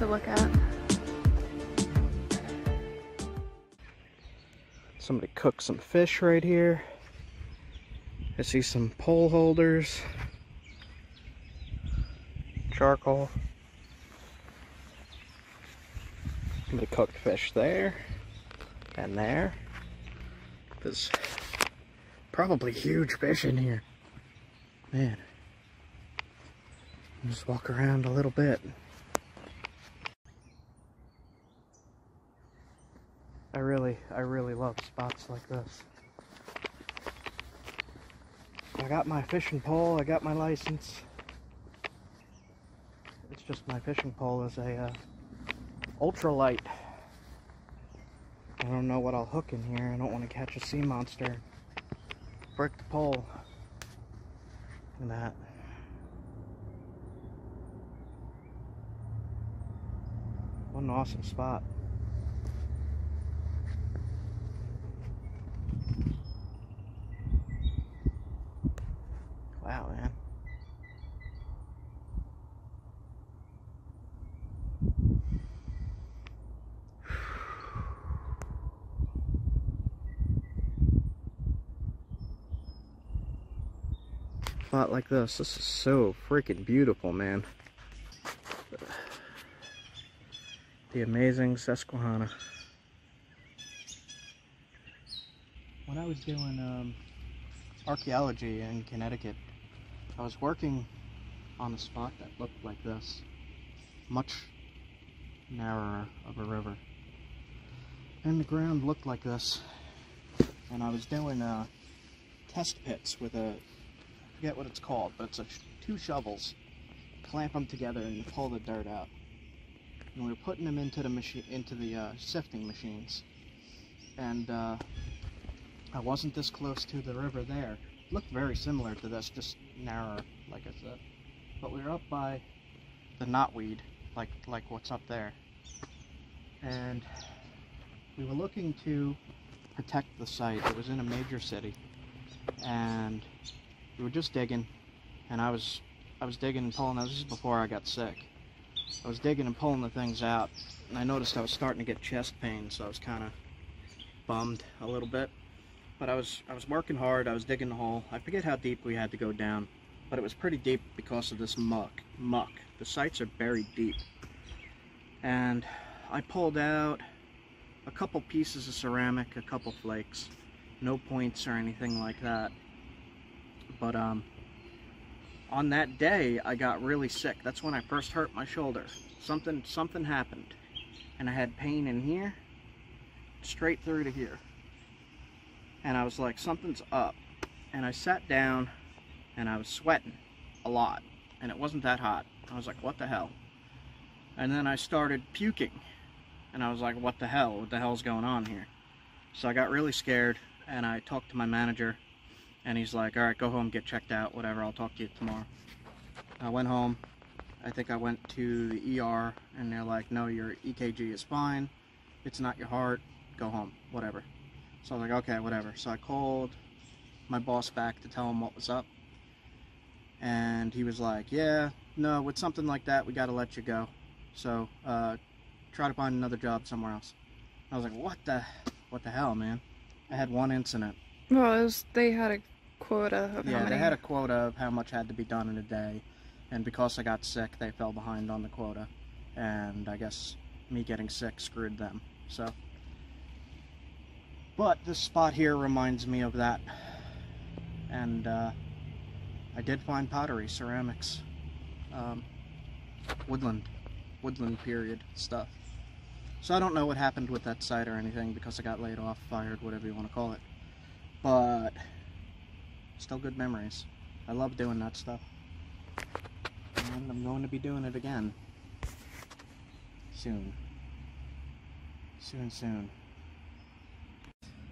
to look at. Somebody cooked some fish right here. I see some pole holders. Charcoal. Somebody cooked fish there. And there. There's probably huge fish in here. Man. Just walk around a little bit. I really, I really love spots like this. I got my fishing pole, I got my license. It's just my fishing pole is a uh, ultralight. I don't know what I'll hook in here. I don't want to catch a sea monster. Break the pole. And that. What an awesome spot. Wow, man. Spot like this, this is so freaking beautiful, man. The amazing Susquehanna. When I was doing um, archaeology in Connecticut, I was working on a spot that looked like this, much narrower of a river. And the ground looked like this. And I was doing uh, test pits with a, forget what it's called, but it's a, two shovels. Clamp them together and you pull the dirt out. And we were putting them into the machine, into the uh, sifting machines. And uh, I wasn't this close to the river there. It looked very similar to this, just narrower, like I said. But we were up by the knotweed, like like what's up there. And we were looking to protect the site. It was in a major city. And we were just digging and I was I was digging and pulling this is before I got sick. I was digging and pulling the things out and I noticed I was starting to get chest pain, so I was kinda bummed a little bit. But I was I was working hard, I was digging the hole. I forget how deep we had to go down, but it was pretty deep because of this muck. Muck. The sites are buried deep. And I pulled out a couple pieces of ceramic, a couple flakes. No points or anything like that. But um on that day I got really sick. That's when I first hurt my shoulder. Something something happened. And I had pain in here, straight through to here and I was like, something's up. And I sat down and I was sweating a lot and it wasn't that hot. I was like, what the hell? And then I started puking and I was like, what the hell? What the hell's going on here? So I got really scared and I talked to my manager and he's like, all right, go home, get checked out, whatever, I'll talk to you tomorrow. I went home. I think I went to the ER and they're like, no, your EKG is fine. It's not your heart. Go home, whatever. So I was like, okay, whatever. So I called my boss back to tell him what was up. And he was like, yeah, no, with something like that, we got to let you go. So uh, try to find another job somewhere else. I was like, what the, what the hell, man? I had one incident. Well, it was, they had a quota of yeah, how many. they had a quota of how much had to be done in a day. And because I got sick, they fell behind on the quota. And I guess me getting sick screwed them. So but this spot here reminds me of that. And uh, I did find pottery, ceramics, um, woodland, woodland period stuff. So I don't know what happened with that site or anything because I got laid off, fired, whatever you want to call it. But still good memories. I love doing that stuff. And I'm going to be doing it again. Soon. Soon, soon.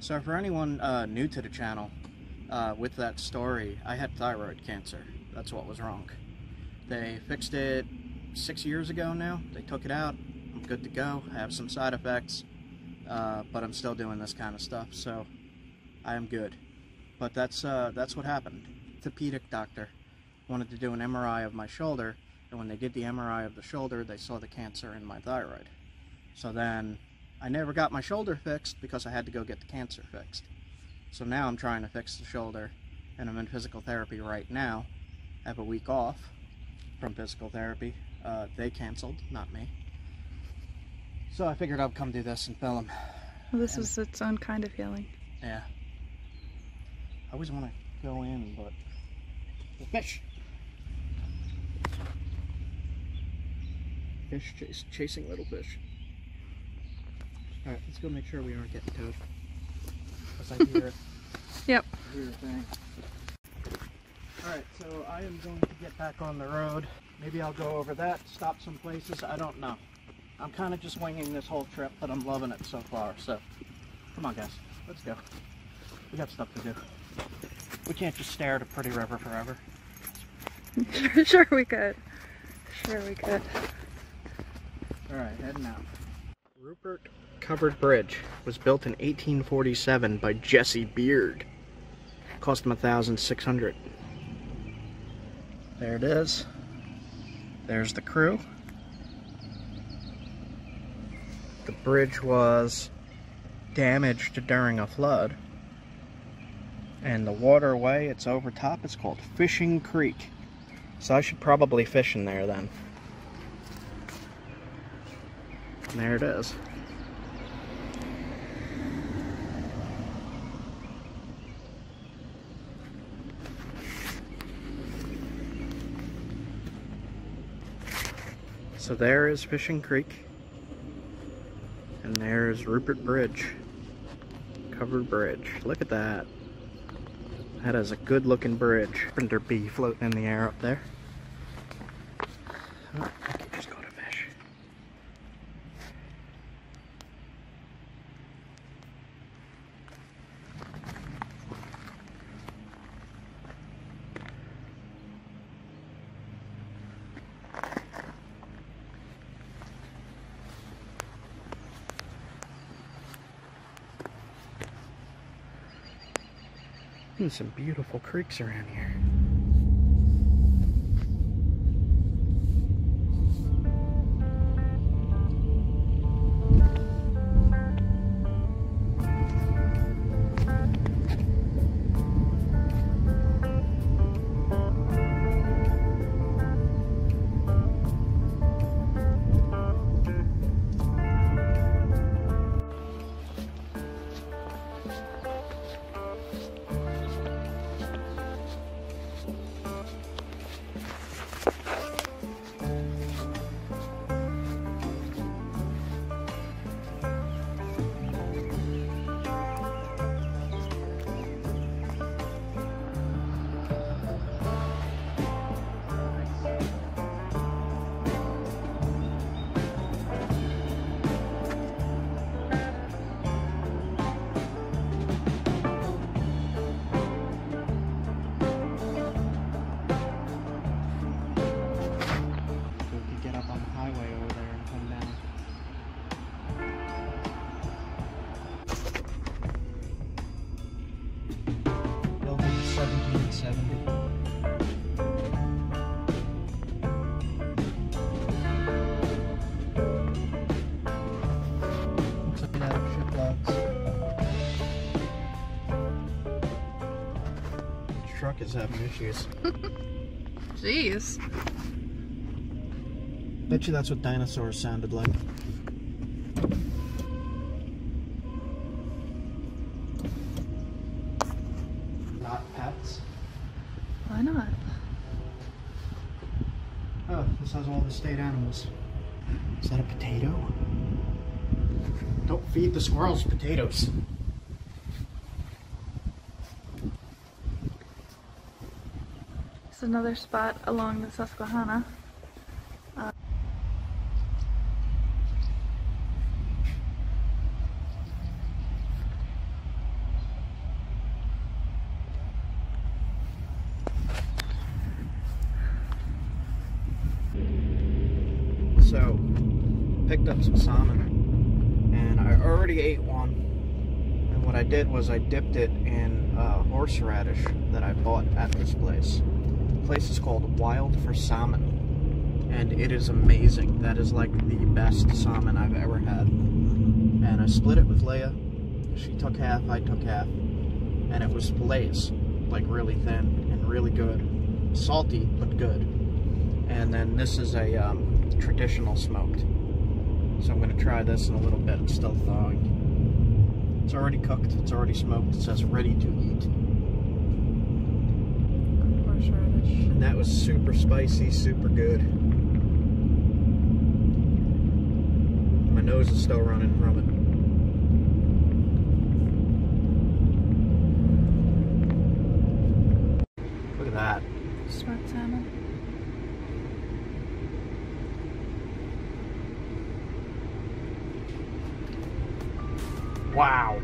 So for anyone uh, new to the channel, uh, with that story, I had thyroid cancer. That's what was wrong. They fixed it six years ago now. They took it out. I'm good to go. I have some side effects, uh, but I'm still doing this kind of stuff, so I am good. But that's uh, that's what happened. Orthopedic doctor wanted to do an MRI of my shoulder And when they did the MRI of the shoulder, they saw the cancer in my thyroid. So then I never got my shoulder fixed because I had to go get the cancer fixed. So now I'm trying to fix the shoulder and I'm in physical therapy right now. I have a week off from physical therapy. Uh, they canceled, not me. So I figured I'd come do this and film. Well, this And- is its own kind of healing. Yeah. I always want to go in, but the fish. Fish chase, chasing little fish. All right, let's go make sure we aren't getting towed. Cause I hear it. Yep. I hear thing. All right, so I am going to get back on the road. Maybe I'll go over that, stop some places. I don't know. I'm kind of just winging this whole trip, but I'm loving it so far. So, come on, guys, let's go. We got stuff to do. We can't just stare at a pretty river forever. sure, sure we could. Sure we could. All right, heading out. Rupert Covered Bridge was built in 1847 by Jesse Beard. Cost him a thousand six hundred. There it is. There's the crew. The bridge was damaged during a flood. And the waterway it's over top is called Fishing Creek. So I should probably fish in there then. And there it is. So there is Fishing Creek. And there's Rupert Bridge. Covered bridge. Look at that. That is a good looking bridge. Carpenter bee floating in the air up there. Oh, I can just go to fish. There's some beautiful creeks around here. 1770. Looks like ship logs. Truck is having issues. Jeez. Bet you that's what dinosaurs sounded like. Not pets. Why not? Oh, this has all the state animals. Is that a potato? Don't feed the squirrels potatoes. It's another spot along the Susquehanna. Ate one, and what I did was I dipped it in uh, horseradish that I bought at this place. The place is called Wild for Salmon, and it is amazing. That is like the best salmon I've ever had. And I split it with Leia. She took half, I took half, and it was fillets, like really thin and really good, salty but good. And then this is a um, traditional smoked. So I'm gonna try this in a little bit. It's still thawing. It's already cooked, it's already smoked. It says ready to eat. And that was super spicy, super good. My nose is still running from it. Look at that. Smoked salmon. Wow.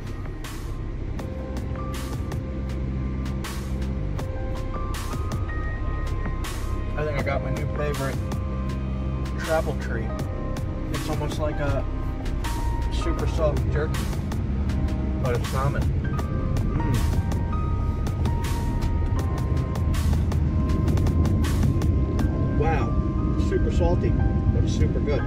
I think I got my new favorite travel treat. It's almost like a super soft jerky, but it's salmon. Mm. Wow, super salty, but super good.